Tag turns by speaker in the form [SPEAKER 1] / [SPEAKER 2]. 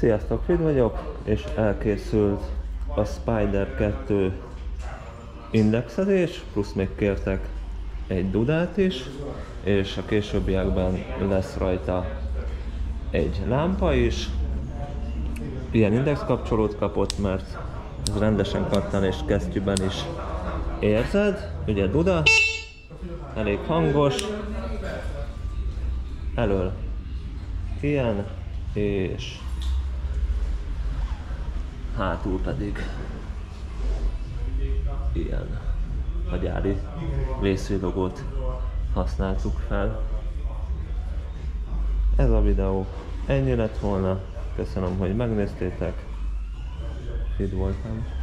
[SPEAKER 1] Sziasztok, Fid vagyok, és elkészült a Spider 2 indexezés, plusz még kértek egy dudát is, és a későbbiekben lesz rajta egy lámpa is. Ilyen index kapcsolót kapott, mert ez rendesen kattan és kesztyűben is érzed. Ugye duda, elég hangos, elől ilyen, és hátul pedig ilyen a gyári részvillogót használtuk fel. Ez a videó ennyi lett volna. Köszönöm, hogy megnéztétek. Itt voltam.